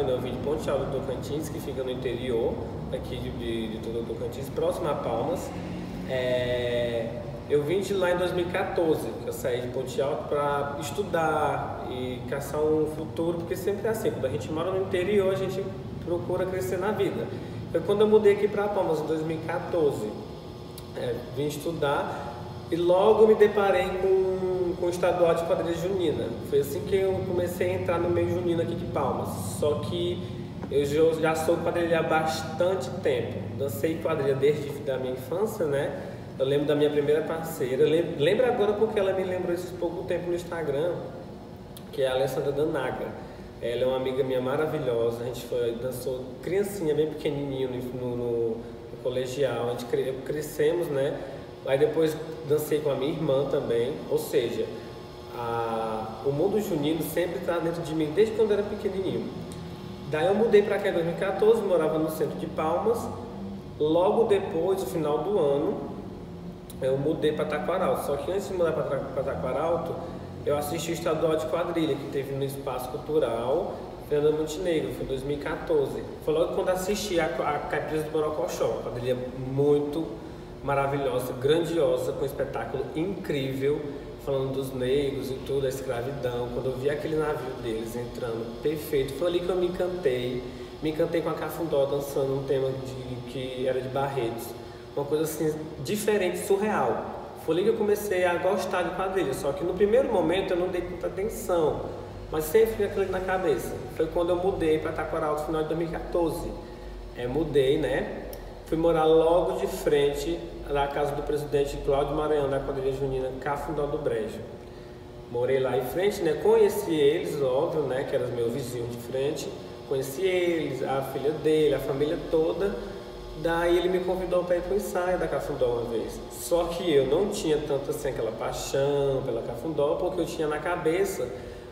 sabe, né? eu vim de Ponte Alta do Tocantins, que fica no interior aqui de, de, de todo o Tocantins, próximo a Palmas. É, eu vim de lá em 2014, que eu saí de Ponte Alta para estudar e caçar um futuro, porque sempre é assim, quando a gente mora no interior, a gente procura crescer na vida. Foi quando eu mudei aqui para Palmas, em 2014. É, vim estudar e logo me deparei com, com o estadual de quadrilha junina. Foi assim que eu comecei a entrar no meio junino aqui de Palmas. Só que eu já sou quadrilha há bastante tempo. Dancei quadrilha desde a minha infância, né? Eu lembro da minha primeira parceira, lembro agora porque ela me lembrou esses pouco tempo no Instagram, que é a Alessandra Danaga. Ela é uma amiga minha maravilhosa, a gente foi, dançou criancinha, bem pequenininho no, no, no colegial, a gente cre, crescemos, né? Aí depois dancei com a minha irmã também, ou seja, a, o mundo junino sempre está dentro de mim desde quando eu era pequenininho. Daí eu mudei para cá em 2014, morava no centro de Palmas. Logo depois, no final do ano, eu mudei para Taquaralto. Só que antes de mudar para Taquaralto, eu assisti o estadual de quadrilha que teve no Espaço Cultural Fernando Montenegro, foi em 2014. Foi logo quando assisti a, a Caipira do Borocochó, uma quadrilha muito maravilhosa, grandiosa, com um espetáculo incrível, falando dos negros e tudo, a escravidão. Quando eu vi aquele navio deles entrando, perfeito, foi ali que eu me encantei. Me encantei com a Cafundó dançando um tema de, que era de Barretos uma coisa assim diferente, surreal. Foi ali que eu comecei a gostar de quadrilha, só que no primeiro momento eu não dei tanta atenção, mas sempre fica aquilo na cabeça. Foi quando eu mudei para Taquaral no final de 2014. É, mudei, né? Fui morar logo de frente da casa do presidente Cláudio Maranhão, da quadrilha junina Cafundó do Brejo. Morei lá em frente, né? Conheci eles, óbvio, né? Que eram os meus vizinhos de frente. Conheci eles, a filha dele, a família toda. Daí ele me convidou para ir para o ensaio da Cafundó uma vez. Só que eu não tinha tanto assim aquela paixão pela Cafundó, porque eu tinha na cabeça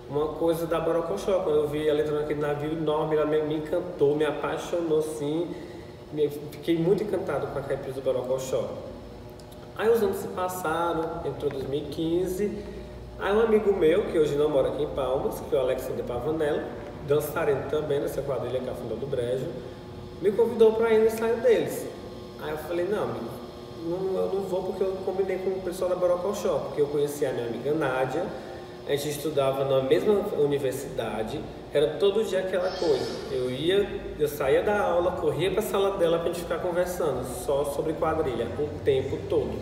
uma coisa da Borocochó. Quando eu vi ela entrando naquele navio enorme, ela me, encantou, me apaixonou assim. Fiquei muito encantado com a caipira do Borocochó. Aí os anos se passaram, entrou 2015. Aí um amigo meu, que hoje não mora aqui em Palmas, que é o Alexandre Pavanello, dançarino também nessa quadrilha Cafundó do Brejo, me convidou para ir no ensaio deles. Aí eu falei, não, amigo, não, eu não vou porque eu combinei com o pessoal da Barocco Shop, porque eu conhecia a minha amiga Nádia, a gente estudava na mesma universidade, era todo dia aquela coisa. Eu ia, eu saía da aula, corria para a sala dela para a gente ficar conversando só sobre quadrilha o tempo todo.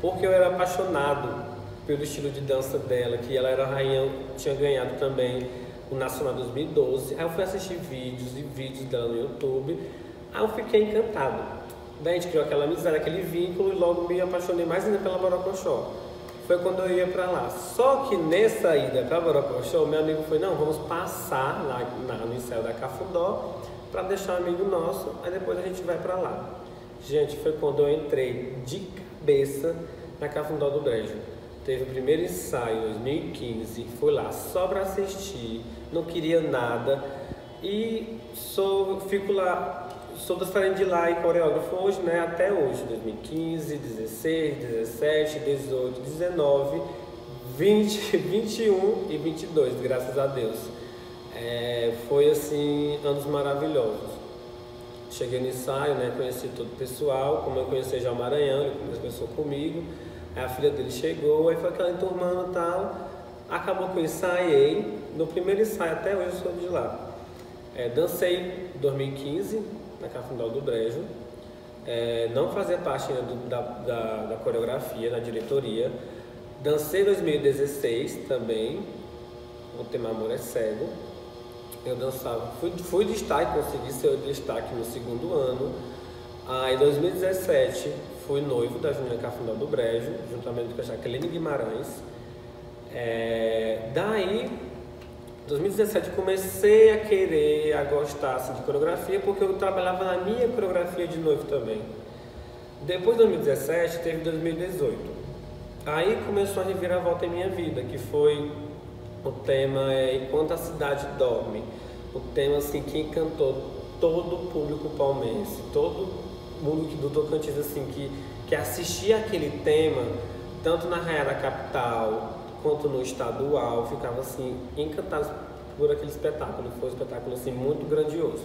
Porque eu era apaixonado pelo estilo de dança dela, que ela era rainha, tinha ganhado também o Nacional 2012. Aí eu fui assistir vídeos e vídeos dela no YouTube. Aí eu fiquei encantado. Daí a gente criou aquela amizade, aquele vínculo e logo me apaixonei mais ainda pela Borocochó. Foi quando eu ia para lá. Só que nessa ida para Borocochó, meu amigo foi: não, vamos passar lá no ensaio da Cafundó para deixar amigo nosso, aí depois a gente vai para lá. Gente, foi quando eu entrei de cabeça na Cafundó do Brejo. Teve o primeiro ensaio em 2015, fui lá só para assistir, não queria nada e sou, fico lá, sou dançarino de lá e coreógrafo hoje, né, até hoje, 2015, 16, 17, 18, 19, 20, 21 e 22, graças a Deus. É, foi assim, anos maravilhosos. Cheguei no ensaio, né, conheci todo o pessoal, como eu conheci já o Maranhão, ele começou comigo. Aí a filha dele chegou, aí foi aquela enturmando e tal. Acabou que eu ensaiei. No primeiro ensaio, até hoje eu sou de lá. É, dancei em 2015 na Cafundal do Brejo. É, não fazia parte do, da, da, da, coreografia, na diretoria. Dancei em 2016 também, o tema Amor é Cego. Eu dançava, fui, fui destaque, consegui ser destaque no segundo ano. Aí em 2017 fui noivo da Juliana Cafundó do Brejo, juntamente com a Jaqueline Guimarães. É, daí, em 2017, comecei a querer, a gostar assim, de coreografia, porque eu trabalhava na minha coreografia de noivo também. Depois de 2017, teve 2018. Aí começou a reviravolta em minha vida, que foi o tema é, Enquanto a Cidade Dorme. O tema assim, que encantou todo o público palmense, todo mundo do Tocantins, assim, que, que assistia aquele tema, tanto na Raia da Capital quanto no estadual, ficava assim, encantados por aquele espetáculo. Foi um espetáculo assim, muito grandioso.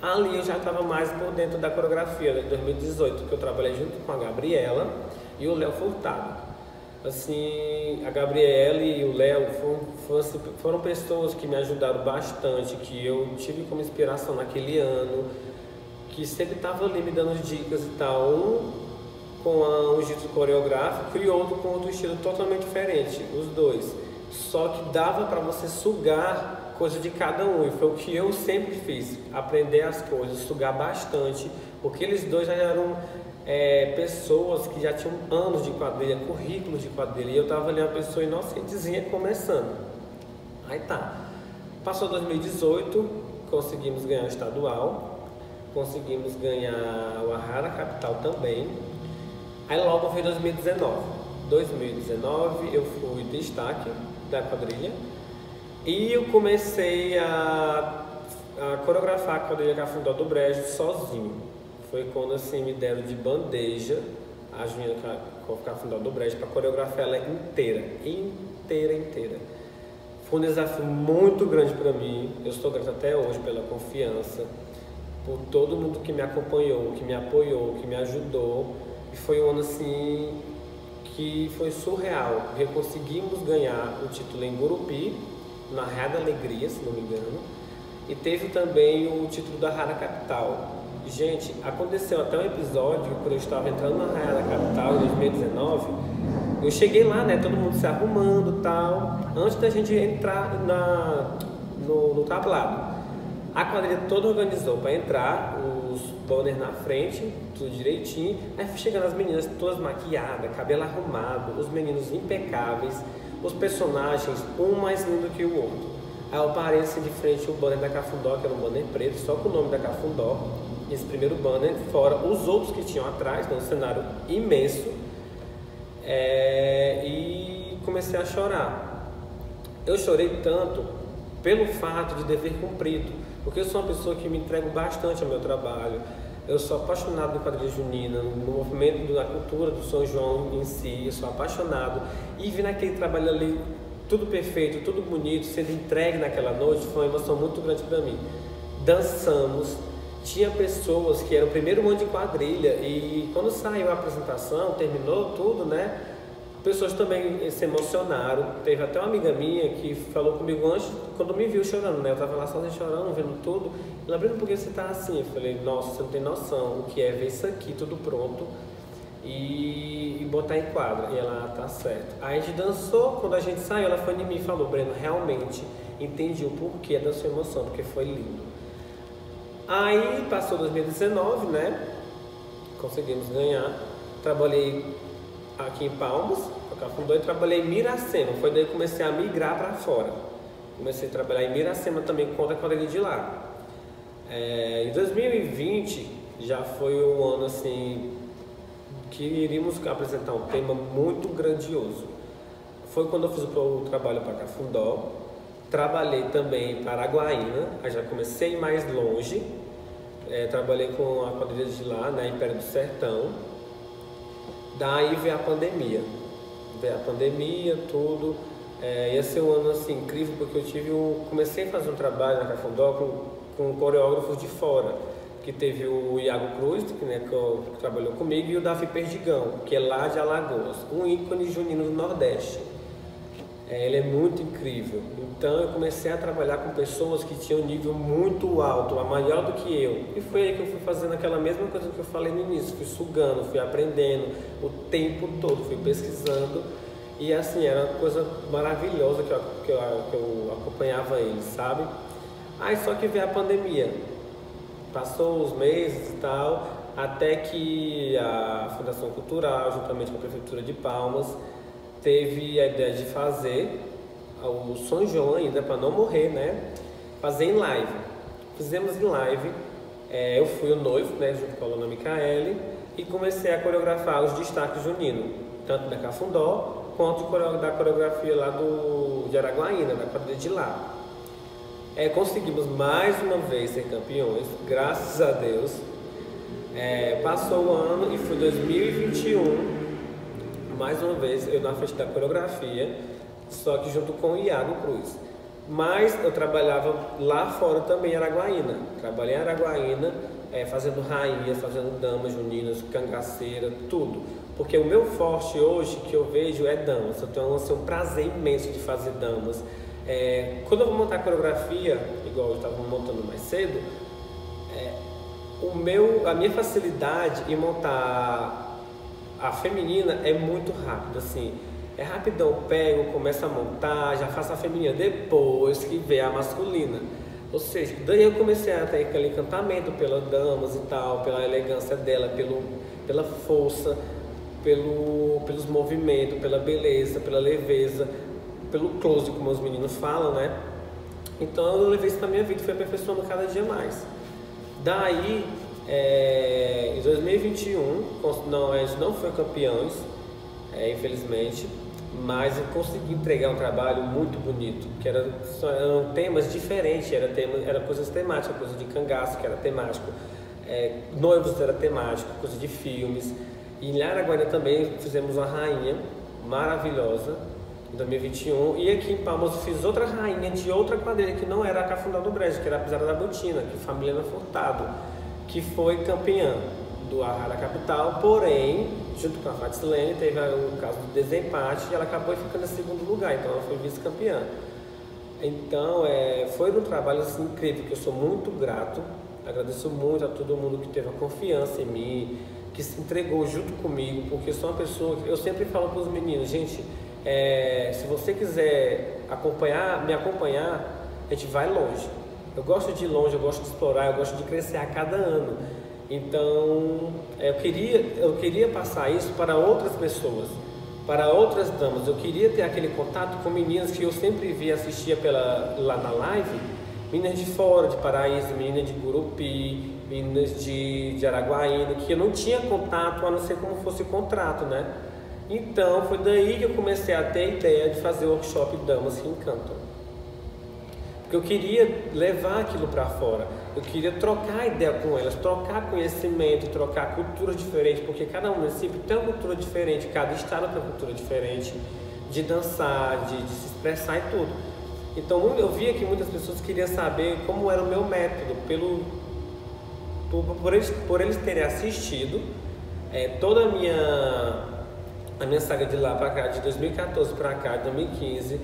Ali eu já estava mais por dentro da coreografia, né, de 2018, que eu trabalhei junto com a Gabriela e o Léo Furtado. Assim, a Gabriela e o Léo foram, foram, assim, foram pessoas que me ajudaram bastante, que eu tive como inspiração naquele ano, que sempre estavam ali me dando dicas e tal. Um com a, um jeito coreográfico e outro com outro estilo totalmente diferente, os dois. Só que dava para você sugar coisa de cada um, e foi o que eu sempre fiz, aprender as coisas, sugar bastante, porque eles dois já eram é, pessoas que já tinham anos de quadrilha, currículos de quadrilha, e eu estava ali uma pessoa inocentezinha começando. Aí tá. Passou 2018, conseguimos ganhar o estadual, conseguimos ganhar o Arara Capital também. Aí logo veio 2019. 2019 eu fui destaque da quadrilha e eu comecei a, a coreografar a quadrilha Cafundó do Brejo sozinho foi quando assim me deram de bandeja a Juliana Cafundó do Brejo para coreografar ela inteira, inteira, inteira. Foi um desafio muito grande para mim. Eu estou grato até hoje pela confiança, por todo mundo que me acompanhou, que me apoiou, que me ajudou. E foi um ano assim que foi surreal, porque conseguimos ganhar o título em Gurupi, na Rada Alegria, se não me engano, e teve também o título da Rara Capital, Gente, aconteceu até um episódio quando eu estava entrando na Raia da Capital em 2019. Eu cheguei lá, né? Todo mundo se arrumando tal. Antes da gente entrar na, no, no tablado. A quadrilha toda organizou para entrar, os banners na frente, tudo direitinho. Aí chegando as meninas todas maquiadas, cabelo arrumado, os meninos impecáveis, os personagens, um mais lindo que o outro. Aí eu parei assim de frente o banner da Cafundó, que era um banner preto, só com o nome da Cafundó esse primeiro banner, fora os outros que tinham atrás, né, um cenário imenso, é, e comecei a chorar. Eu chorei tanto pelo fato de dever cumprido, porque eu sou uma pessoa que me entrego bastante ao meu trabalho. Eu sou apaixonado no quadrilha junina, no movimento da cultura do São João em si, eu sou apaixonado. E vi naquele trabalho ali, tudo perfeito, tudo bonito, sendo entregue naquela noite, foi uma emoção muito grande para mim. Dançamos, tinha pessoas que eram o primeiro ano de quadrilha e quando saiu a apresentação, terminou tudo, né? Pessoas também se emocionaram. Teve até uma amiga minha que falou comigo antes, quando me viu chorando, né? Eu tava lá sozinho chorando, vendo tudo. Lembrando por que você tá assim? Eu falei, nossa, você não tem noção o que é ver isso aqui tudo pronto e, e botar em quadra. E ela, ah, tá certo. Aí a gente dançou, quando a gente saiu, ela foi em mim e falou, Breno, realmente entendi o porquê da sua emoção, porque foi lindo. Aí passou 2019, né? Conseguimos ganhar. Trabalhei aqui em Palmas, com Cafundó, e trabalhei em Miracema. Foi daí que comecei a migrar para fora. Comecei a trabalhar em Miracema também contra a quadrilha de lá. É, em 2020 já foi um ano assim que iríamos apresentar um tema muito grandioso. Foi quando eu fiz o trabalho para Cafundó, Trabalhei também em Paraguaína, aí já comecei mais longe. É, trabalhei com a quadrilha de lá, né, Império do Sertão. Daí veio a pandemia. Veio a pandemia, tudo. É, ia ser um ano assim, incrível porque eu tive um, comecei a fazer um trabalho na Cafundó com, com coreógrafos de fora. Que teve o Iago Cruz, que, né, que, que trabalhou comigo, e o Davi Perdigão, que é lá de Alagoas, um ícone junino do Nordeste. É, ele é muito incrível. Então eu comecei a trabalhar com pessoas que tinham um nível muito alto, a maior do que eu. E foi aí que eu fui fazendo aquela mesma coisa que eu falei no início, fui sugando, fui aprendendo o tempo todo, fui pesquisando. E assim, era uma coisa maravilhosa que eu, que eu, que eu acompanhava eles, sabe? Aí só que veio a pandemia. Passou os meses e tal, até que a Fundação Cultural, juntamente com a Prefeitura de Palmas, teve a ideia de fazer o São João ainda, para não morrer, né? Fazer em live. Fizemos em live, é, eu fui o noivo, né, junto com a Luna Micaele, e comecei a coreografar os destaques juninos, tanto da Cafundó, quanto da coreografia lá do, de Araguaína, da quadrilha de lá. É, conseguimos mais uma vez ser campeões, graças a Deus. É, passou o ano e foi 2021, mais uma vez, eu na frente da coreografia, só que junto com o Iago Cruz. Mas eu trabalhava lá fora também em Araguaína. Trabalhei em Araguaína, é, fazendo rainha, fazendo damas juninas, cangaceira, tudo. Porque o meu forte hoje que eu vejo é damas. Eu tenho assim, um prazer imenso de fazer damas. É, quando eu vou montar coreografia, igual eu estava montando mais cedo, é, o meu, a minha facilidade em montar a feminina é muito rápido, assim. É rapidão, pego, começo a montar, já faço a feminina depois que vê a masculina. Ou seja, daí eu comecei a ter aquele encantamento pelas damas e tal, pela elegância dela, pelo, pela força, pelo, pelos movimentos, pela beleza, pela leveza, pelo close, como os meninos falam, né? Então eu levei isso pra minha vida fui aperfeiçoando cada dia mais. Daí, é, em 2021, não, a gente não foi campeões, é, infelizmente, mas eu consegui entregar um trabalho muito bonito, que era, eram temas diferentes, era, tema, era coisas temáticas, coisa de cangaço, que era temático, é, noivos era temático, coisa de filmes. E em Araguaína também fizemos uma rainha maravilhosa, em 2021. E aqui em Palmas eu fiz outra rainha de outra quadrilha, que não era a Cafundá do Brejo, que era a Pisada da Botina, que família Furtado, que foi campeã do Arrara Capital, porém, junto com a Fatilene, teve o caso do desempate e ela acabou ficando em segundo lugar, então ela foi vice-campeã. Então, é, foi um trabalho assim, incrível, que eu sou muito grato, agradeço muito a todo mundo que teve a confiança em mim, que se entregou junto comigo, porque sou uma pessoa que eu sempre falo para os meninos, gente, é, se você quiser acompanhar, me acompanhar, a gente vai longe. Eu gosto de ir longe, eu gosto de explorar, eu gosto de crescer a cada ano. Então, eu queria, eu queria passar isso para outras pessoas, para outras damas. Eu queria ter aquele contato com meninas que eu sempre via, assistia pela, lá na live, meninas de fora, de Paraíso, meninas de Gurupi, meninas de, de Araguaína, que eu não tinha contato, a não ser como fosse contrato, né? Então, foi daí que eu comecei a ter a ideia de fazer o workshop Damas que Encantam. Porque eu queria levar aquilo para fora. Eu queria trocar ideia com elas, trocar conhecimento, trocar cultura diferente, porque cada município tem uma cultura diferente, cada estado tem uma cultura diferente de dançar, de, de se expressar e tudo. Então eu via que muitas pessoas queriam saber como era o meu método, pelo, por, por, eles, por eles terem assistido é, toda a minha, a minha saga de lá para cá, de 2014 para cá, de 2015,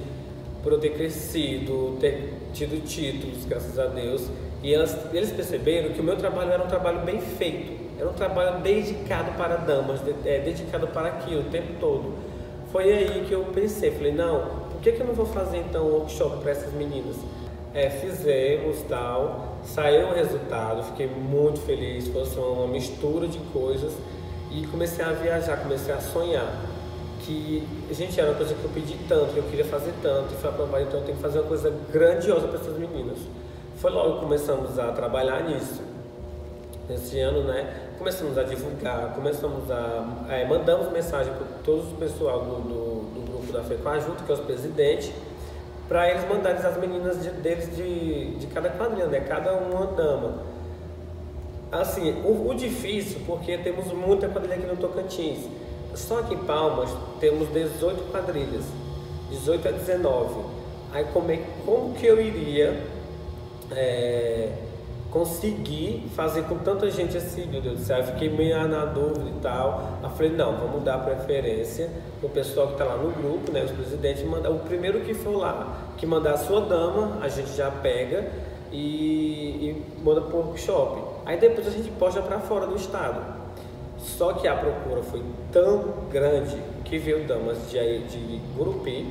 por eu ter crescido, ter tido títulos, graças a Deus, e elas, eles perceberam que o meu trabalho era um trabalho bem feito, era um trabalho dedicado para damas, é, dedicado para aquilo o tempo todo. Foi aí que eu pensei, falei, não, por que, que eu não vou fazer então um workshop para essas meninas? É, fizemos tal, saiu o resultado, fiquei muito feliz, foi uma mistura de coisas e comecei a viajar, comecei a sonhar. Que, gente, era uma coisa que eu pedi tanto, eu queria fazer tanto, e foi aprovado, então eu tenho que fazer uma coisa grandiosa para essas meninas. Foi logo que começamos a trabalhar nisso. Nesse ano, né? Começamos a divulgar, começamos a. É, mandamos mensagem para todo o pessoal do, do, do grupo da FECOA junto, que é os presidentes, para eles mandarem as meninas de, deles de, de cada quadrilha, né? Cada uma dama. Assim, o, o difícil, porque temos muita quadrilha aqui no Tocantins. Só que em Palmas temos 18 quadrilhas, 18 a 19. Aí como, é, como que eu iria é, conseguir fazer com tanta gente assim, meu Deus do céu. Eu fiquei meio na dúvida e tal. Eu falei, não, vamos dar preferência pro pessoal que está lá no grupo, né? Os presidentes mandar. O primeiro que for lá, que mandar a sua dama, a gente já pega e, e manda pro workshop. Aí depois a gente posta para fora do estado. Só que a procura foi tão grande que veio damas de, de Gurupi,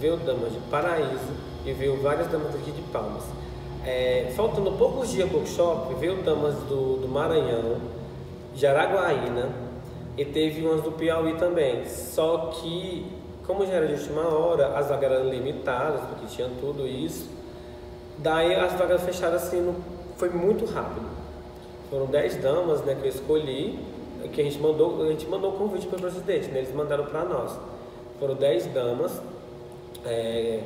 veio damas de Paraíso e veio várias damas aqui de Palmas. É, faltando poucos dias para o workshop, veio damas do, do Maranhão, de Araguaína e teve umas do Piauí também. Só que, como já era de última hora, as vagas eram limitadas, porque tinha tudo isso. Daí as vagas fecharam assim, no, foi muito rápido. Foram 10 damas né, que eu escolhi, que a gente mandou, a gente mandou o convite para o presidente, né, eles mandaram para nós. Foram 10 damas. É,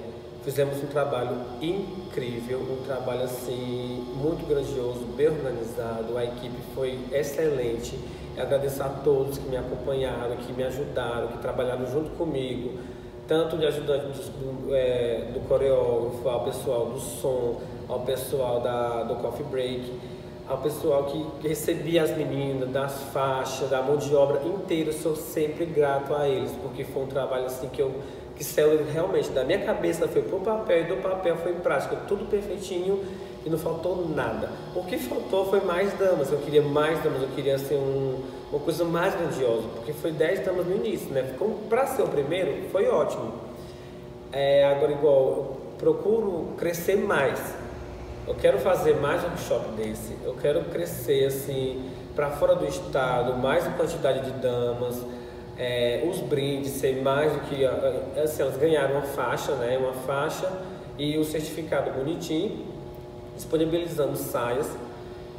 Fizemos um trabalho incrível, um trabalho assim muito grandioso, bem organizado. A equipe foi excelente. Eu agradeço a todos que me acompanharam, que me ajudaram, que trabalharam junto comigo, tanto de ajudante do, é, do coreógrafo, ao pessoal do som, ao pessoal da, do coffee break, ao pessoal que, recebia as meninas, das faixas, da mão de obra inteira. Sou sempre grato a eles, porque foi um trabalho assim que eu que saiu realmente da minha cabeça, foi pro papel e do papel foi prática, tudo perfeitinho e não faltou nada. O que faltou foi mais damas, eu queria mais damas, eu queria ser um, uma coisa mais grandiosa, porque foi 10 damas no início, né? Para ser o primeiro, foi ótimo. É, agora, igual, eu procuro crescer mais. Eu quero fazer mais workshop desse, eu quero crescer assim para fora do estado, mais quantidade de damas é, os brindes ser mais do que assim, elas ganharam uma faixa, né, uma faixa e o certificado bonitinho, disponibilizando saias,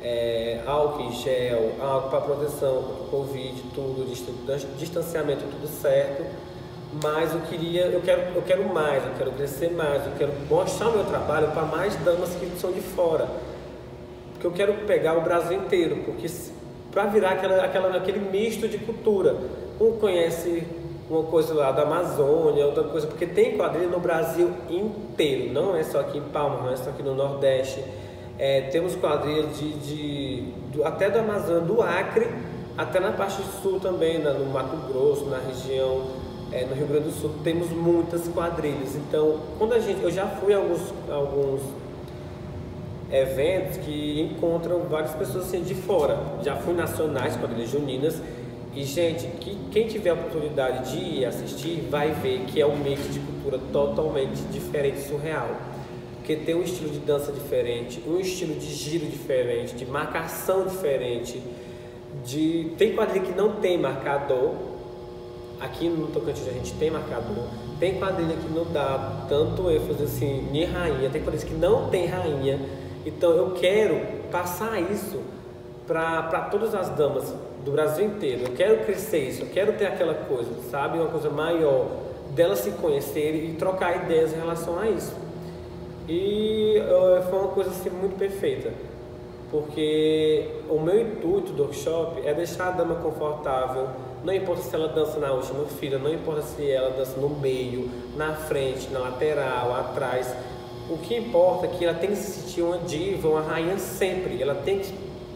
é, álcool gel, álcool para proteção do Covid, tudo, distanciamento tudo certo. Mas eu queria, eu quero, eu quero mais, eu quero crescer mais, eu quero mostrar meu trabalho para mais damas que são de fora. Porque eu quero pegar o Brasil inteiro, porque para virar aquela, aquela, aquele misto de cultura um conhece uma coisa lá da Amazônia, outra coisa, porque tem quadrilha no Brasil inteiro, não é só aqui em Palmas, não é só aqui no Nordeste. É, temos quadrilhas de, de do, até do Amazônia, do Acre, até na parte sul também, no Mato Grosso, na região, é, no Rio Grande do Sul, temos muitas quadrilhas. Então, quando a gente, eu já fui a alguns, alguns eventos que encontram várias pessoas assim de fora. Já fui nacionais, quadrilhas juninas, e, gente, que, quem tiver a oportunidade de ir assistir vai ver que é um mix de cultura totalmente diferente, surreal. Porque tem um estilo de dança diferente, um estilo de giro diferente, de marcação diferente. De... Tem quadrilha que não tem marcador. Aqui no Tocantins a gente tem marcador. Tem quadrilha que não dá tanto ênfase assim em rainha. Tem quadrilhas que não tem rainha. Então eu quero passar isso para todas as damas do Brasil inteiro. Eu quero crescer isso, eu quero ter aquela coisa, sabe? Uma coisa maior, delas se conhecerem e trocar ideias em relação a isso. E uh, foi uma coisa assim muito perfeita, porque o meu intuito do workshop é deixar a dama confortável, não importa se ela dança na última fila, não importa se ela dança no meio, na frente, na lateral, atrás. O que importa é que ela tem que se sentir uma diva, uma rainha sempre. Ela tem que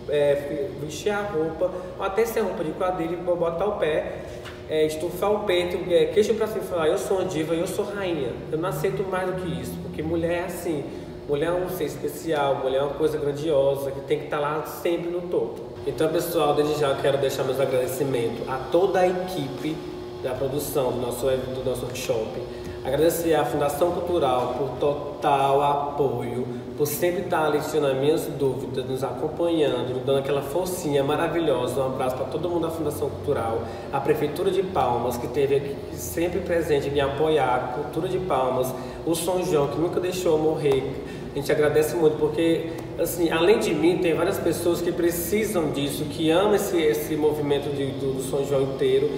é, vestir a roupa, ou até ser roupa de quadrilha, botar o pé, é, estufar o peito, é, queixo para cima e falar: Eu sou uma diva, eu sou rainha. Eu não aceito mais do que isso, porque mulher é assim. Mulher é um ser especial, mulher é uma coisa grandiosa que tem que estar tá lá sempre no topo. Então, pessoal, desde já eu quero deixar meus agradecimentos a toda a equipe da produção do nosso, do nosso workshop. Agradecer à Fundação Cultural por total apoio por sempre estar ali tirando as minhas dúvidas, nos acompanhando, me dando aquela forcinha maravilhosa. Um abraço para todo mundo da Fundação Cultural, a Prefeitura de Palmas, que esteve aqui sempre presente em me apoiar, a Cultura de Palmas, o São João, que nunca deixou morrer. A gente agradece muito porque, assim, além de mim, tem várias pessoas que precisam disso, que amam esse, esse movimento de, do, do São João inteiro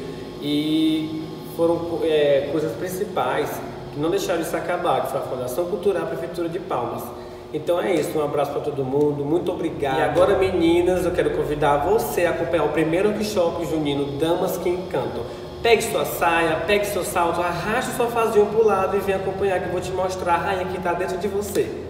e foram é, coisas principais que não deixaram isso acabar, que foi a Fundação Cultural, Prefeitura de Palmas. Então é isso, um abraço para todo mundo, muito obrigado. E agora, meninas, eu quero convidar você a acompanhar o primeiro workshop junino Damas que Encantam. Pegue sua saia, pegue seu salto, arraste sua fazinha para o lado e vem acompanhar que eu vou te mostrar a rainha que está dentro de você.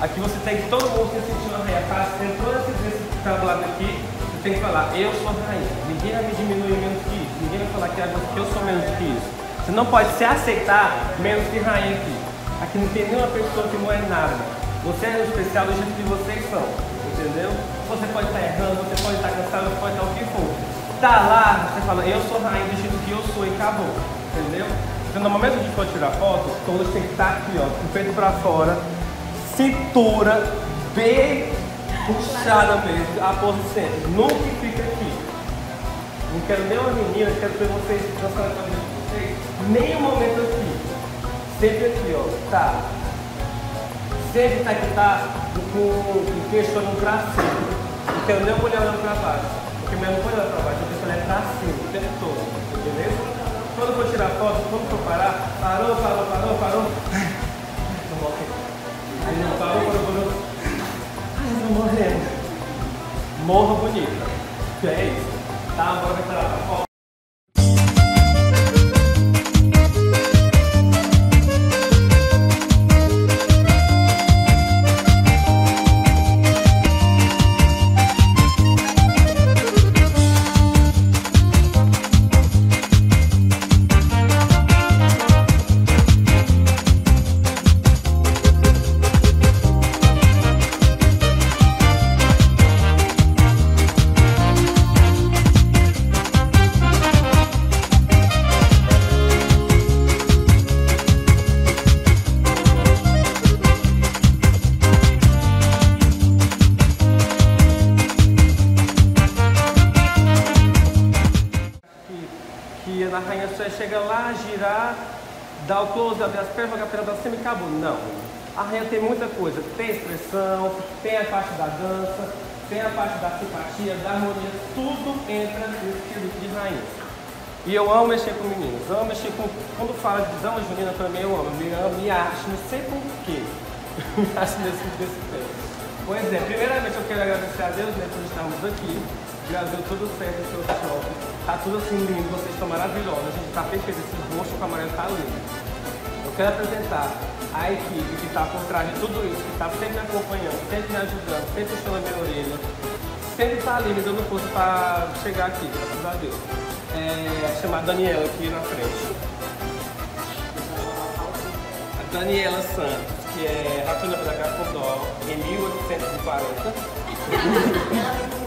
Aqui você tem que todo mundo se sentir uma rainha. Que está do lado aqui, você tem que falar, eu sou rainha. Ninguém vai me diminuir menos que isso. Ninguém vai falar que eu sou menos que isso. Você não pode se aceitar menos que rainha aqui. Aqui não tem nenhuma pessoa que não é nada. Você é especial do jeito que vocês são. Entendeu? Você pode estar errando, você pode estar cansado, você pode estar o que for. Tá lá, você fala, eu sou rainha do jeito que eu sou e acabou. Entendeu? Então, no momento que a for tirar foto, todos tem que estar aqui, ó, com o peito pra fora, cintura bem puxada mesmo, a sempre. Nunca fica aqui. Não quero nem uma menina, quero ver vocês dançando com vocês. Nem um momento aqui. Sempre aqui, ó. Tá. Sempre tá aqui, tá com o queixo olhando pra cima. Não quero nem uma mulher olhando pra baixo. Porque minha não pode olhar pra baixo, eu quero olhar pra cima o tempo todo. Beleza? Quando for tirar foto, quando for parar, parou, parou, parou, parou. Não. Ai, tô morrendo. Morro bonita. Que é isso. Tá, bora tirar close, abrir as pernas, jogar a perna pra cima e acabou. Não. A rainha tem muita coisa. Tem expressão, tem a parte da dança, tem a parte da simpatia, da harmonia, tudo entra nesse quesito de rainha. E eu amo mexer com meninos, amo mexer com. Quando fala de dama junina pra mim, eu amo, me amo, me acho, não sei por quê. me acho nesse, nesse tempo. Pois é, primeiramente eu quero agradecer a Deus né, por estarmos aqui. Já deu tudo certo no seu shopping. Tá tudo assim lindo, vocês estão maravilhosos. A gente tá perfeito, esse roxo com amarelo tá lindo. Quero apresentar a equipe que está por trás de tudo isso, que está sempre me acompanhando, sempre me ajudando, sempre puxando a minha orelha, sempre está ali me dando força para chegar aqui, graças a Deus. É, chamar a Daniela aqui na frente. A Daniela Santos, que é Ratuna da Cacodó, em 1840.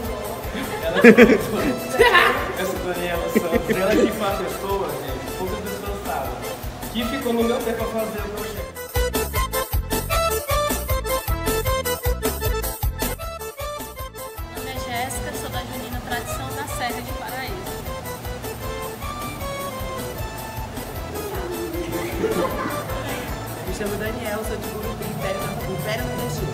Ela Essa Daniela Santos, ela que foi a pessoa, gente, pouco descansada, que ficou no meu tempo pra fazer o projeto. Meu nome é Jéssica, sou da Junina Tradição da Serra de Paraíso. Me chamo Daniel, sou de Gurupi, Império, Império Nordestino.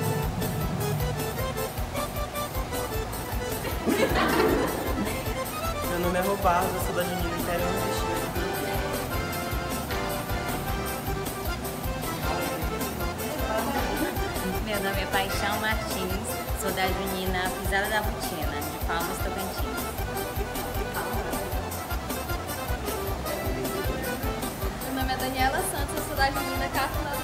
Meu nome é Robardo, eu sou da Junina Império Nordestina Meu nome é Paixão Martins, sou da Junina Pisada da Butina, de Palmas Tocantins. Meu nome é Daniela Santos, sou da Junina Cafuna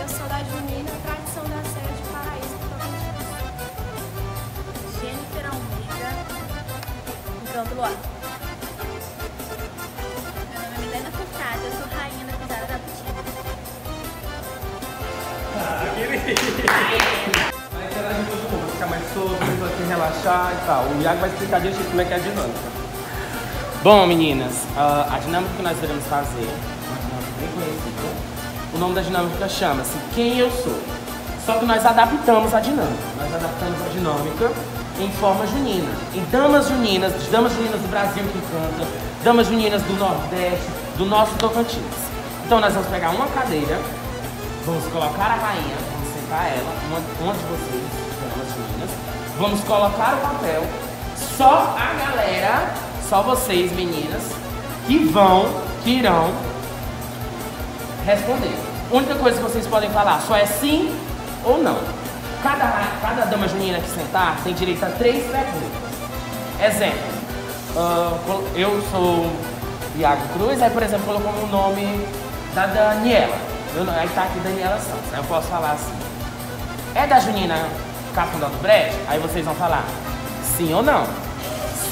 eu sou da Junina Tradição da Serra de Paraíso Tocantins. Jennifer Almeida, Encanto Luar. Meu nome é Milena Furtado, eu sou rainha da Pisada da Butina. Ah, querido! Vai interagir com todo mundo, ficar mais solto, aqui relaxar e tal. O Iago vai explicar direitinho como é que é a dinâmica. Bom, meninas, a, a dinâmica que nós iremos fazer, uma dinâmica bem conhecida, o nome da dinâmica chama-se Quem Eu Sou. Só que nós adaptamos a dinâmica. Nós adaptamos a dinâmica em forma junina. Em damas juninas, damas juninas do Brasil que canta, damas juninas do Nordeste, do nosso Tocantins. Então nós vamos pegar uma cadeira, vamos colocar a rainha, vamos sentar ela, uma, uma de vocês, damas juninas, vamos colocar o papel, só a galera, só vocês meninas, que vão, que irão responder. A única coisa que vocês podem falar só é sim ou não. Cada, cada dama junina que sentar tem direito a três perguntas. Exemplo, col- eu sou Iago Cruz, aí por exemplo colocou o nome da Daniela. Eu aí tá aqui Daniela Santos. Aí eu posso falar assim. É da Junina Cafundó do Brecht? Aí vocês vão falar sim ou não.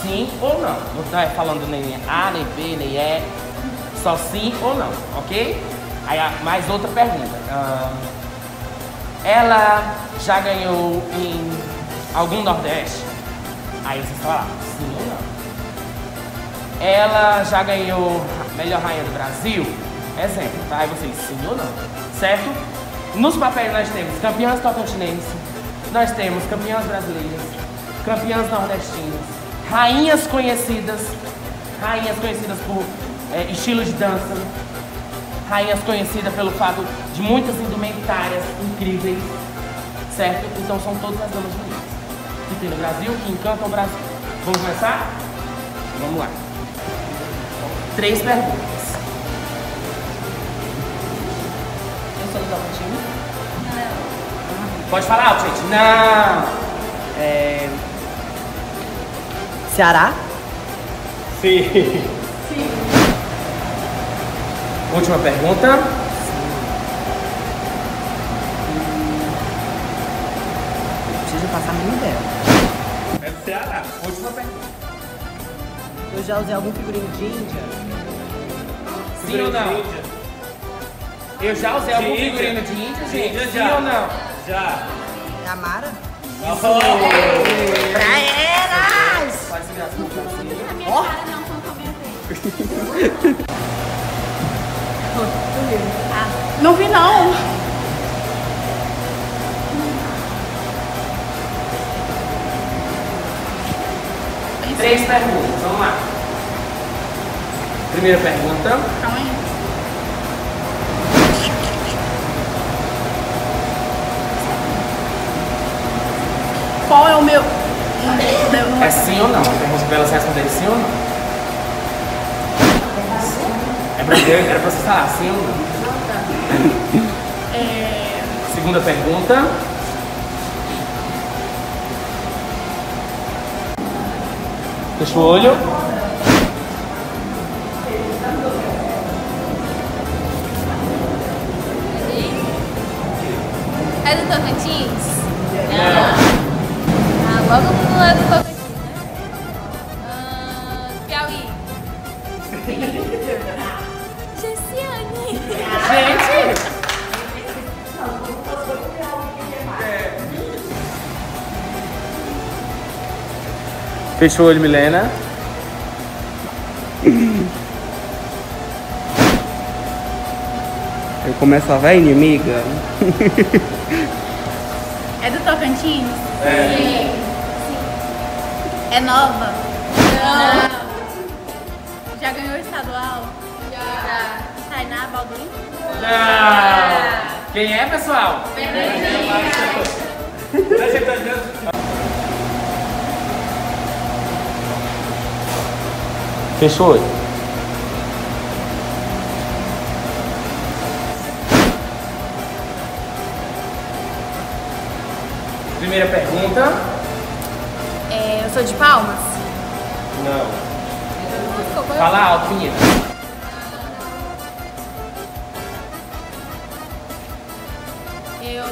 Sim ou não. Não tá falando nem A, nem B, nem E. Só sim ou não, ok? Aí a- mais outra pergunta. Ah, ela já ganhou em algum Nordeste? Aí vocês falam sim ou não. Ela já ganhou melhor rainha do Brasil? Exemplo, tá? Aí vocês sim ou não, certo? Nos papéis nós temos campeãs tocantinenses, nós temos campeãs brasileiras, campeãs nordestinas, rainhas conhecidas, rainhas conhecidas por é, estilo de dança, rainhas conhecidas pelo fato de muitas indumentárias incríveis, certo? Então são todas as damas bonitas que tem no Brasil, que encantam o Brasil. Vamos começar? Vamos lá. Três perguntas. Eu sou do Tocantins. Pode falar alto, gente. Não! É... Ceará. Sim. Última pergunta. Preciso passar a minha ideia. É do Ceará. Última pergunta. Eu já usei algum figurino de Índia. Sim ou não? Eu já usei algum Índia. figurino de Índia, gente? Sim já. ou não? Já. É a Mara? Pra elas! Faz graça no bracinho. A não. Ah, vi não. Três perguntas, vamos lá. Primeira pergunta. Calma aí. Qual é o meu... Não, É sim ou não? Pergunta pra elas responderem sim ou não. Pra, era pra você sim ou não. É, Segunda pergunta. Fecha o olho. É do Tocantins? Ah, logo não é do Tocantins, Fecha o olho, Milena. Eu começo a ver inimiga. é do Tocantins? Sim. É nova? Não. Já ganhou estadual? Já. Tainá Balduino? Não! Quem é, pessoal? Fecha o olho. Primeira pergunta. É, eu sou de Palmas? Não. Fala alto, menina. Eu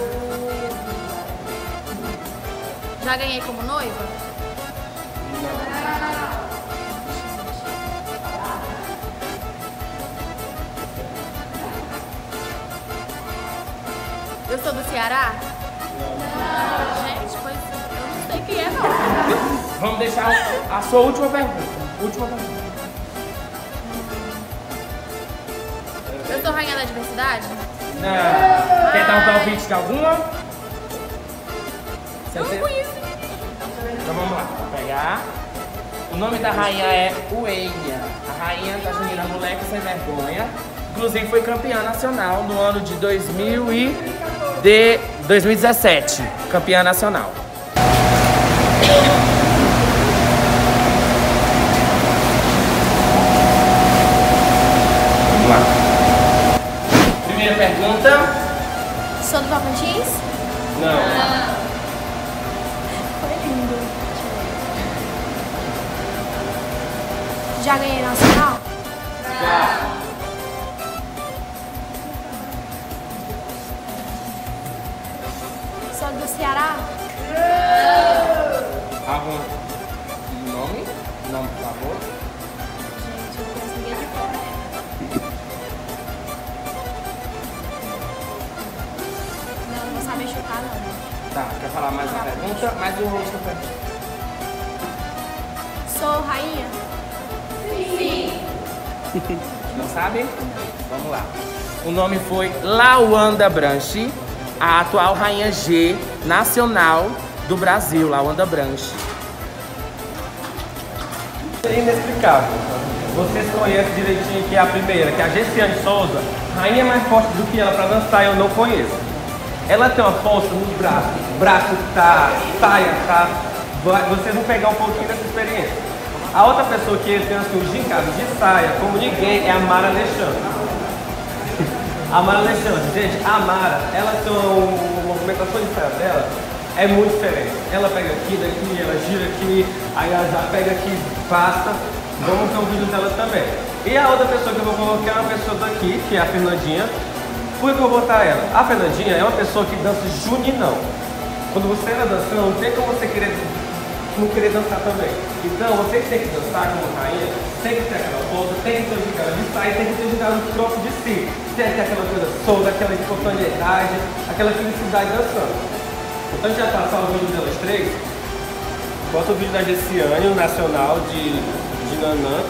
já ganhei como noiva? Eu sou do Ceará? Não. Gente, pois eu não sei quem é não. Vamos deixar a sua última pergunta. Última pergunta. Eu sou rainha da diversidade? Não. Quer dar um palpite de alguma? Eu não conheço. Então vamos lá. Vou pegar. O nome da rainha é Uênia. A rainha da Junina Moleque Sem Vergonha. Inclusive foi campeã nacional no ano de 2000 e de 2017. Campeã nacional. Saber chutar, não. Tá, quer falar mais uma pergunta? Mais um rosto pra Sou rainha? Não sabe? Vamos lá. O nome foi Lawanda Branche, a atual rainha G nacional do Brasil, Lawanda Branche. É inexplicável. Vocês conhecem direitinho que é a primeira, que é a Gessiane Souza, rainha mais forte do que ela para dançar, eu não conheço. Ela tem uma força nos braços, braço tá, saia tá. Vocês vão pegar um pouquinho dessa experiência. A outra pessoa que tem assim, o gincado de saia, como ninguém, é a Mara Alexandre. A Mara Alexandre, gente, a Mara, ela tem uma movimentação de saia dela é muito diferente. Ela pega aqui, daqui, ela gira aqui, aí ela já pega aqui, passa. Vamos ver o vídeo dela também. E a outra pessoa que eu vou colocar é uma pessoa daqui, que é a Fernandinha. Por que eu vou botar ela? A Fernandinha é uma pessoa que dança juninão. Quando você está dançando, não tem como você querer não querer dançar também. Então, você que tem que dançar como rainha, tem que ter aquela força, tem que ter o gigante de sair, tem que ter o gigante próprio de si. Tem que ter aquela coisa solta, aquela espontaneidade, aquela felicidade dançando. Então, vai passar o vídeo delas três. Bota o vídeo da Gessiane, o nacional de, de Nanã.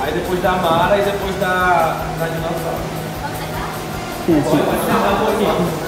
Aí depois da Mara e depois da, da dinossauro. And I'm 地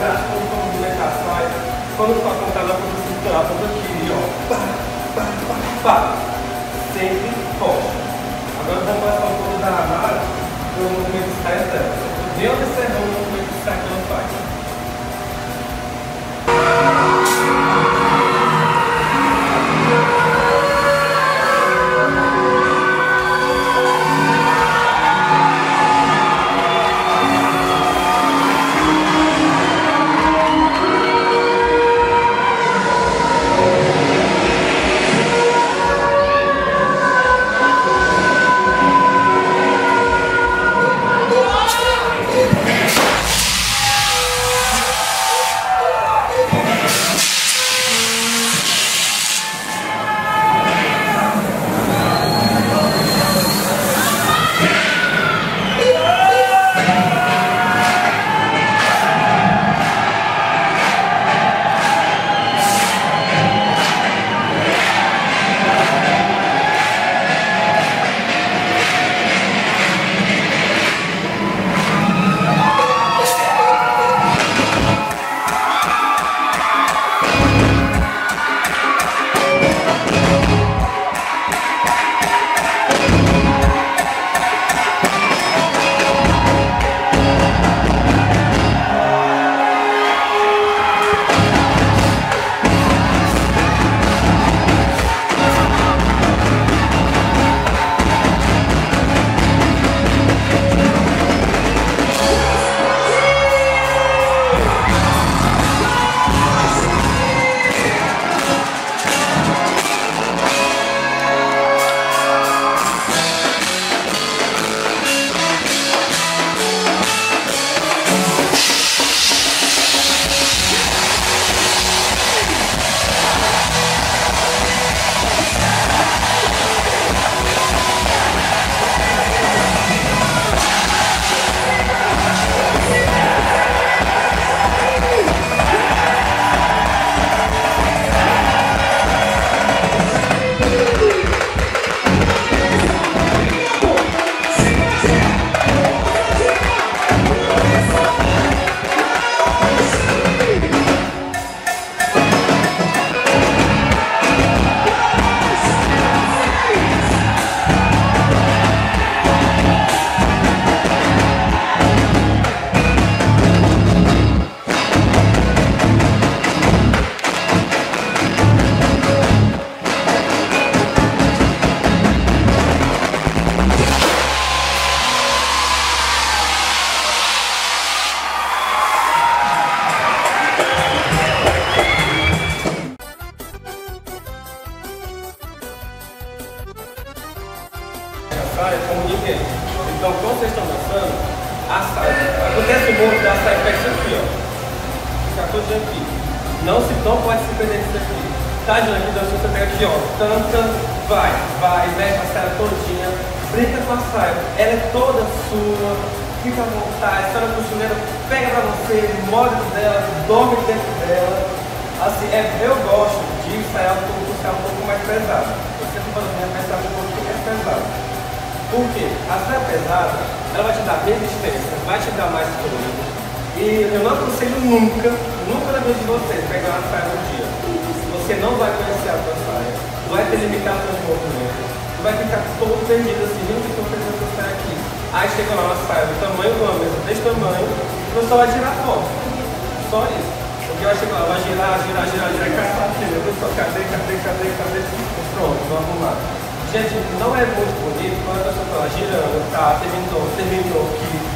contraste, quando uma movimentar sai, quando ficar contada, quando você estourar tudo aqui, ó. Pá, pá, pá, pá. Sempre forte. Agora vamos passar um pouco da armário para o movimento saia dela. Deu observando o movimento que ela faz.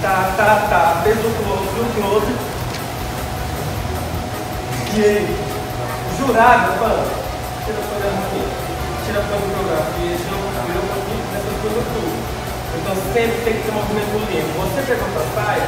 Tá, tá, tá. Fez o close, viu o close. E aí? Jurado, mano. Tira a câmera aqui. Tira a fotografia. Tira o cabelo um pouquinho. Essas coisas tudo. Então sempre tem que ter um movimento limpo. Você pegou outra saia,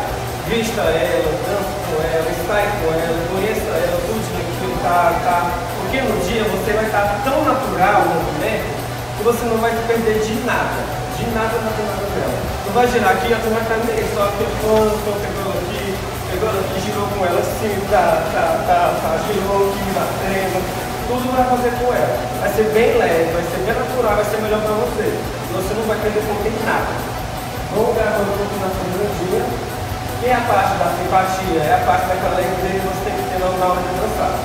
vista ela, dança com ela, sai com ela, conheça ela, tudo aquilo, tá, tá. Porque um dia você vai estar tão natural no movimento que você não vai se perder de nada. De nada na nada dela. Não vai girar aqui, você vai ficar meio só que o pegou aqui, pegou aqui, girou com ela assim, tá, tá, tá, tá, girou aqui, batendo. Tudo vai fazer com ela. Vai ser bem leve, vai ser bem natural, vai ser melhor para você. Você não vai perder com nada. Vamos gravando um pouco na primeira dia. E a parte da simpatia é a parte daquela alegria que você tem que ter na hora de dançar.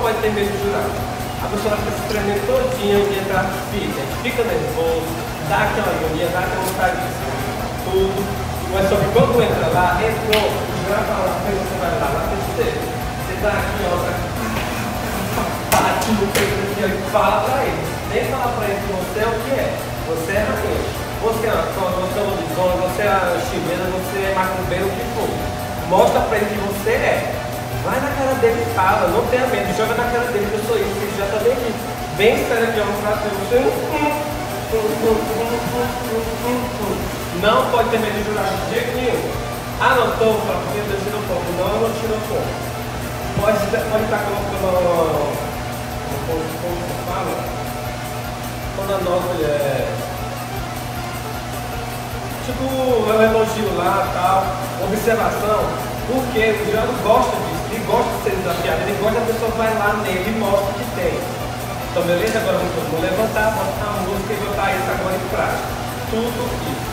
Pode ter medo de jurado. A pessoa fica se tremendo todinha e entrar fica, fica nervoso, dá aquela agonia, dá aquela vontade de tudo. Mas só que quando entra lá, entrou, o jurado fala, "Aí você vai lá, na frente dele. Você tá aqui, ó, tá bate no peito aqui, e fala pra ele. Nem fala pra ele que você é o que é. Você é rainha. Você é uma você é lobisomem, você é chilena, você é macumbeiro, o que for. Mostra pra ele que você é. Vai na cara dele e fala, não tenha medo, joga na cara dele que eu sou isso, ele já tá bem aqui. Bem sério aqui, ó, um você. Não pode ter medo de jurar de jeito nenhum. Ah, não tô, porque eu tiro fogo. Não, não tiro fogo. Pode, pode estar colocando. Como se fala? Quando a nota é. Tipo, é um elogio lá tal, observação, porque o jurado gosta disso, ele gosta de ser desafiado, ele gosta da pessoa vai lá nele e mostra que tem. Então, beleza? Agora vamos mundo levantar, botar a música e botar isso agora em prática. Tudo isso.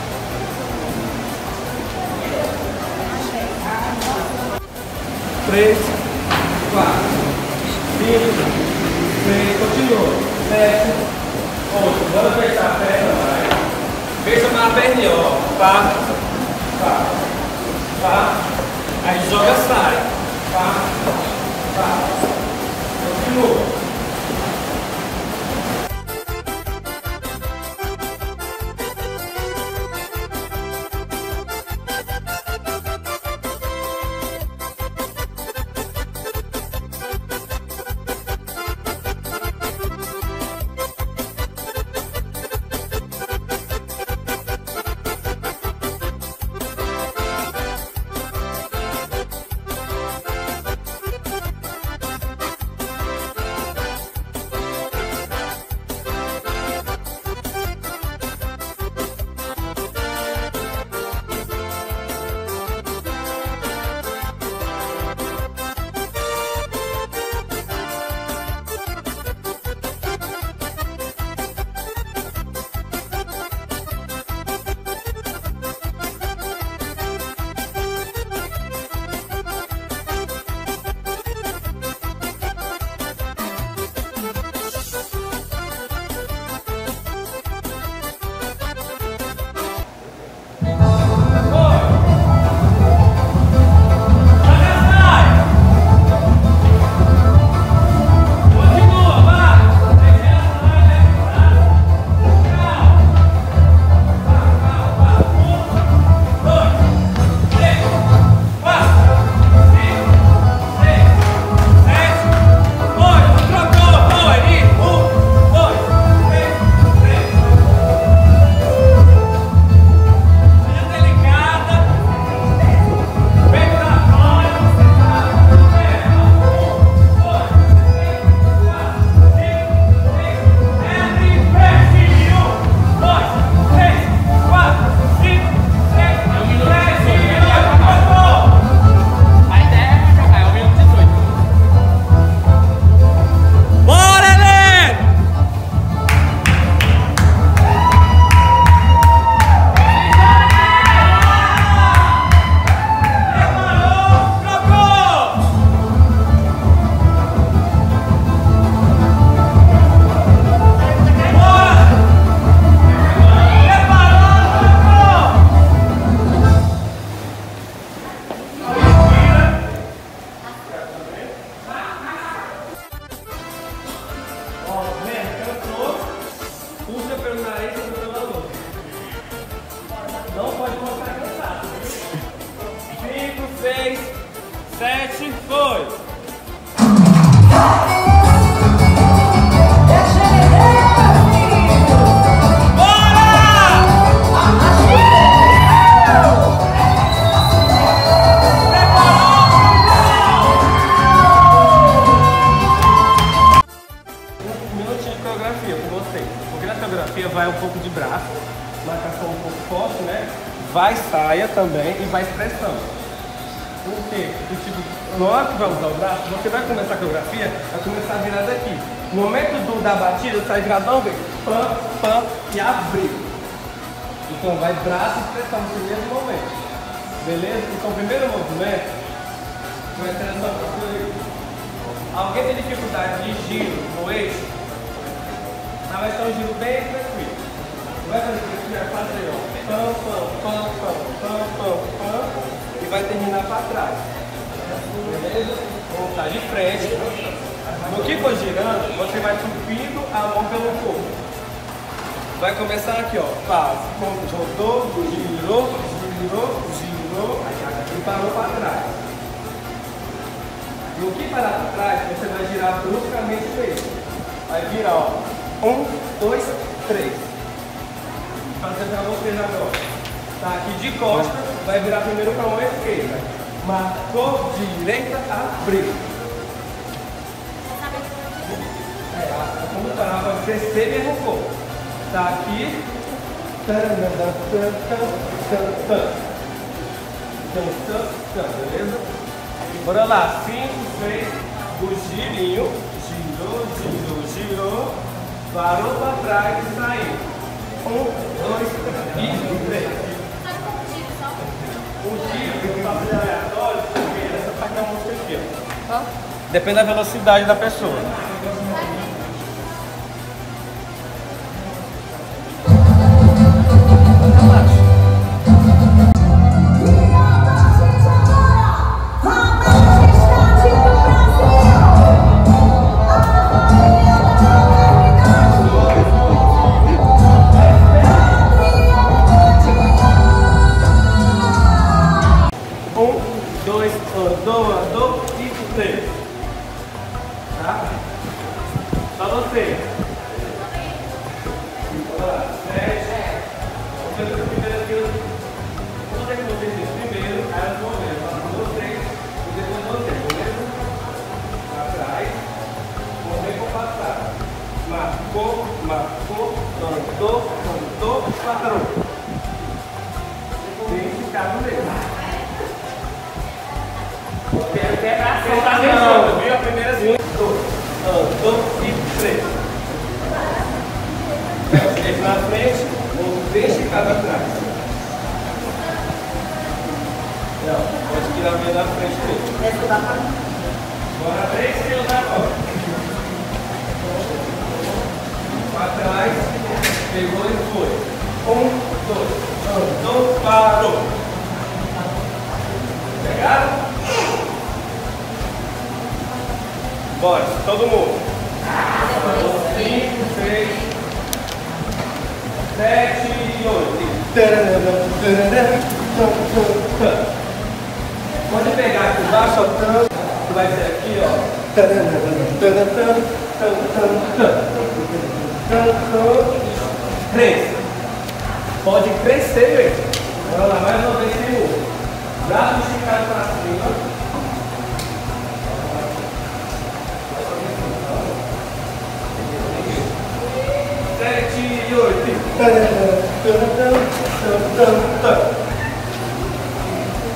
três, quatro, cinco, seis, continua. Sete, oito. Bora fechar a perna, vai. Fecha mais a perninha, ó. Pá, pá, pá. Aí joga, sai. Pá, pá. Continua. Forte, né? Vai saia também e vai Porque, tipo, na hora que vai usar o braço, você vai começar a coreografia, vai começar a virar daqui. No momento do, da batida, sai viradão, vem pam, pam e abrir. Então vai braço e expressão no mesmo momento. Beleza? Então o primeiro movimento vai essa postura aí. Alguém tem dificuldade de giro no eixo? Mas vai ser um giro bem tranquilo. Vai fazer isso aqui, vai fazer ó. Pam, pam, pam, pam, pam, pam, pam. E vai terminar para trás. Voltar de frente. No que for girando, você vai subindo a mão pelo corpo. Vai começar aqui, ó. Faz. Rodou, girou, girou, girou e parou para trás. No que parar para trás, você vai girar bruscamente o eixo. Vai virar, ó. Um, dois, três. Fazendo pra vocês agora. Tá aqui de costa, vai virar primeiro pra mão esquerda. Marcou, direita, abriu. É, a- como parar pra crescer um pouco. Tá aqui. Beleza? Bora lá, 5, 6, do girinho. Girou, girou, girou. Parou pra trás e saiu. Um, dois e três. O giro Depende da velocidade da pessoa.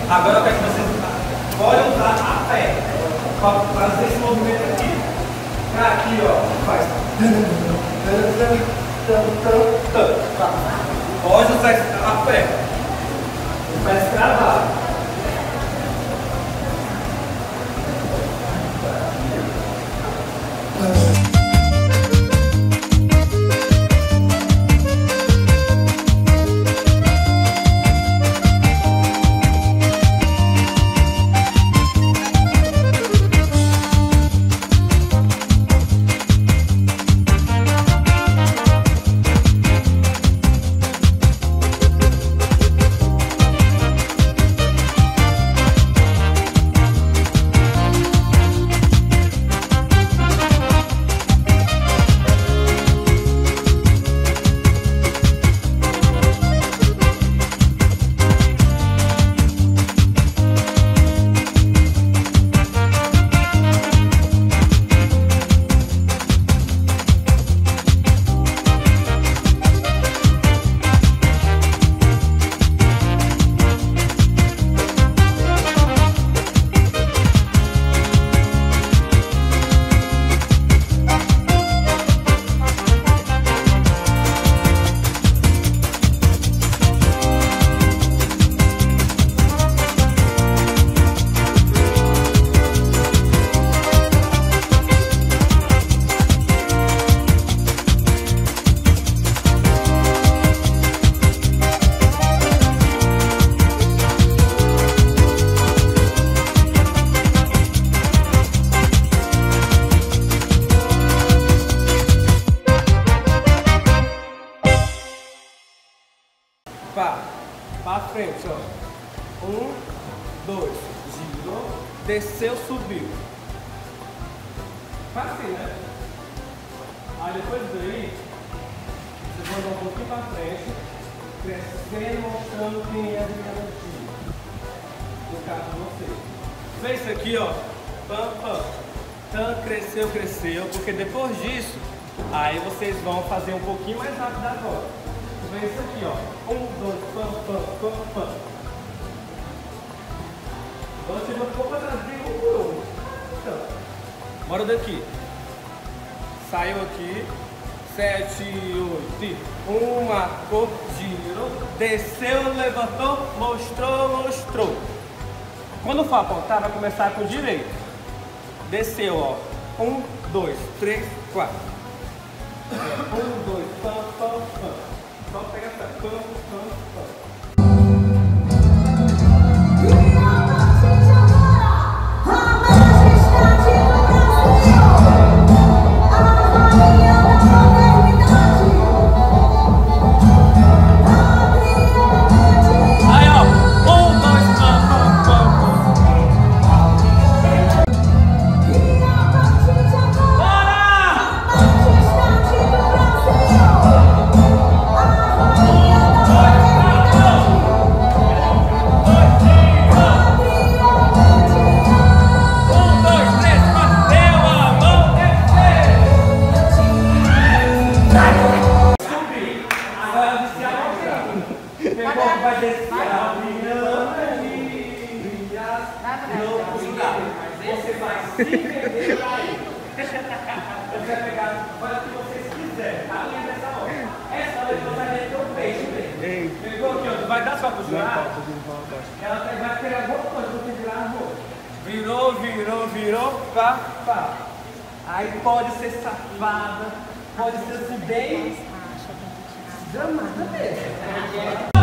Agora eu quero que vocês podem usar a pé para fazer esse movimento aqui. Aqui, ó, faz. Pode usar a pé. Faz travado. Fácil, né? Aí depois daí, vocês vão dar um pouquinho pra frente, crescendo, mostrando quem é a garantia. No caso vocês. Vê isso aqui, ó. Pam, pam. Tan, cresceu, cresceu, porque depois disso, aí vocês vão fazer um pouquinho mais rápido agora. Vem isso aqui, ó. Um, dois, pam, pam, pam, pam. Agora você vai um pouco atrás, vem um por um. Então, Bora daqui. Saiu aqui. Sete, oito. Uma, cor, giro Desceu, levantou, mostrou, mostrou. Quando for apontar, vai começar com o direito. Desceu, ó. Um, dois, três, quatro. Um, dois, pam, pam, pam. Só pega essa. Pam, pam, pam. gropapá. Aí pode ser safada, pode ser assim, fudez. Dramática é mesmo.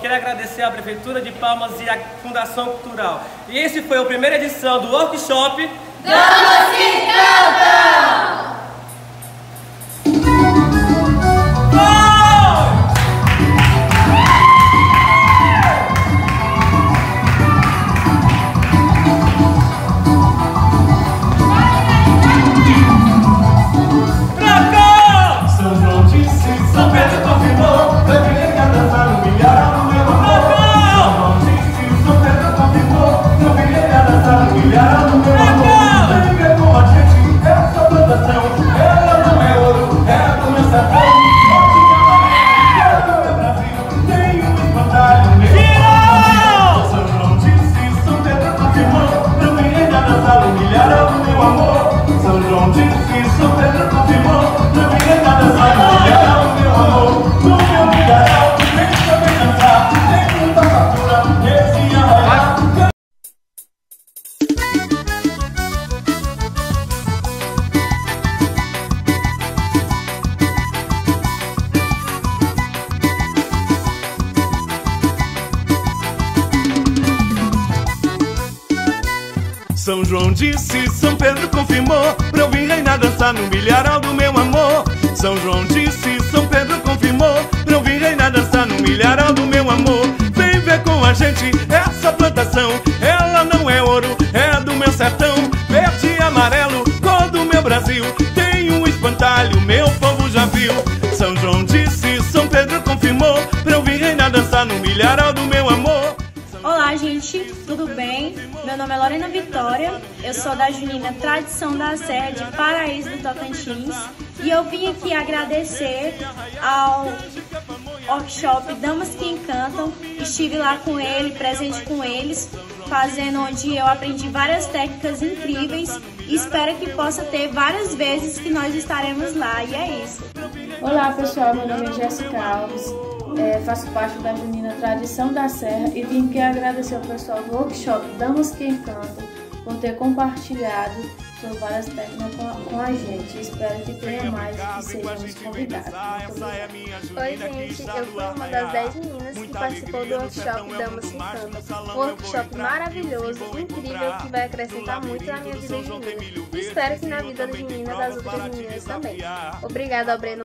Quero agradecer à Prefeitura de Palmas e à Fundação Cultural. E esse foi a primeira edição do workshop Damas nome é Lorena Vitória, eu sou da Junina Tradição da Serra de Paraíso do Tocantins e eu vim aqui agradecer ao workshop Damas que Encantam. Estive lá com ele, presente com eles, fazendo onde eu aprendi várias técnicas incríveis e espero que possa ter várias vezes que nós estaremos lá. E é isso. Olá pessoal, meu nome é Jéssica Alves, é, faço parte da Junina Tradição da Serra e vim aqui agradecer ao pessoal do workshop Damas que Encantam por ter compartilhado sobre várias técnicas com a, com a gente. Espero que tenha mais e que sejamos convidados. Muito obrigada. Oi, gente, eu fui uma das 10 meninas que participou do workshop Damas que Cantam. Um workshop maravilhoso, incrível, que vai acrescentar muito na minha vida de menina. E espero que na vida de menina das outras meninas também. Obrigada ao Breno